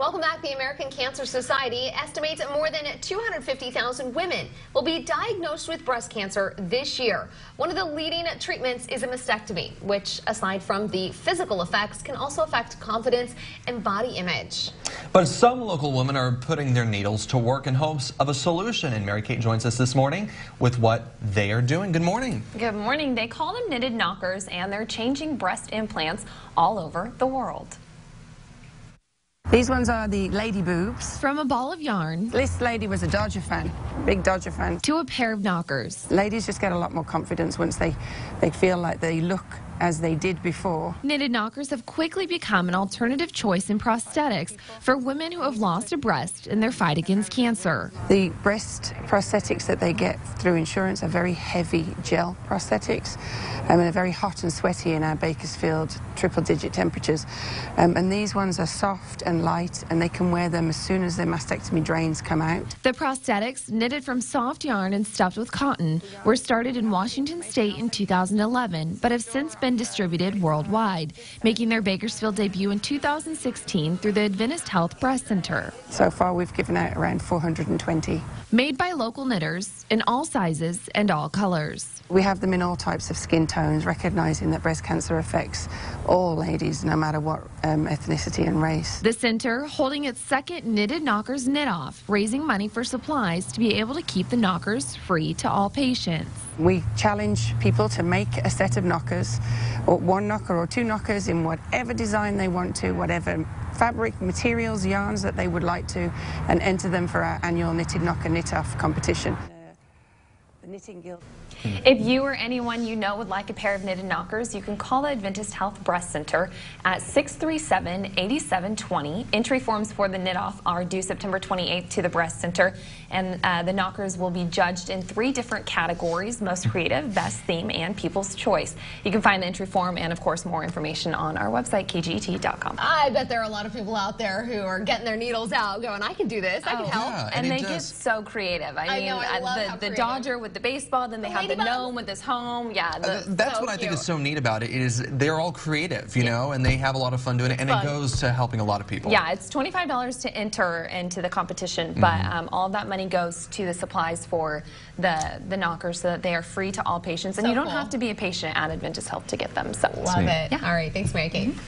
Welcome back. The American Cancer Society estimates more than 250,000 women will be diagnosed with breast cancer this year. One of the leading treatments is a mastectomy, which, aside from the physical effects, can also affect confidence and body image. But some local women are putting their needles to work in hopes of a solution. And Mary Kate joins us this morning with what they are doing. Good morning. Good morning. They call them knitted knockers, and they're changing breast implants all over the world. These ones are the lady boobs. From a ball of yarn. This lady was a Dodger fan, big Dodger fan. To a pair of knockers. Ladies just get a lot more confidence once they, they feel like they look as they did before. Knitted knockers have quickly become an alternative choice in prosthetics for women who have lost a breast in their fight against cancer. The breast prosthetics that they get through insurance are very heavy gel prosthetics um, and are very hot and sweaty in our Bakersfield triple digit temperatures. Um, and these ones are soft and light and they can wear them as soon as their mastectomy drains come out. The prosthetics, knitted from soft yarn and stuffed with cotton, were started in Washington State in 2011 but have since been been distributed worldwide, making their Bakersfield debut in 2016 through the Adventist Health Breast Center. So far, we've given out around 420. Made by local knitters in all sizes and all colors. We have them in all types of skin tones, recognizing that breast cancer affects all ladies, no matter what um, ethnicity and race. The center holding its second Knitted Knockers Knit Off, raising money for supplies to be able to keep the knockers free to all patients. We challenge people to make a set of knockers, or one knocker or two knockers in whatever design they want to, whatever fabric, materials, yarns that they would like to, and enter them for our annual Knitted Knocker Knit Off competition. The Knitting Guild. If you or anyone you know would like a pair of knitted knockers, you can call the Adventist Health Breast Center at 637-8720. Entry forms for the knit off are due September 28th to the Breast Center, and uh, the knockers will be judged in three different categories, most creative, best theme, and people's choice. You can find the entry form and, of course, more information on our website, kget.com. I bet there are a lot of people out there who are getting their needles out going, I can do this, I can oh, help. Yeah, and, and they does. get so creative. I, I mean, know, I the, the Dodger with the baseball, then they the have the gnome with his home. Yeah, the, uh, that's so what I think is so neat about it is they're all creative, you yeah. know, and they have a lot of fun doing it, and fun. it goes to helping a lot of people. Yeah, it's $25 to enter into the competition, mm -hmm. but um, all that money goes to the supplies for the the knockers so that they are free to all patients, and so you don't cool. have to be a patient at Adventist Health to get them. So love it. Yeah. All right, thanks, Mary Kate. Mm -hmm.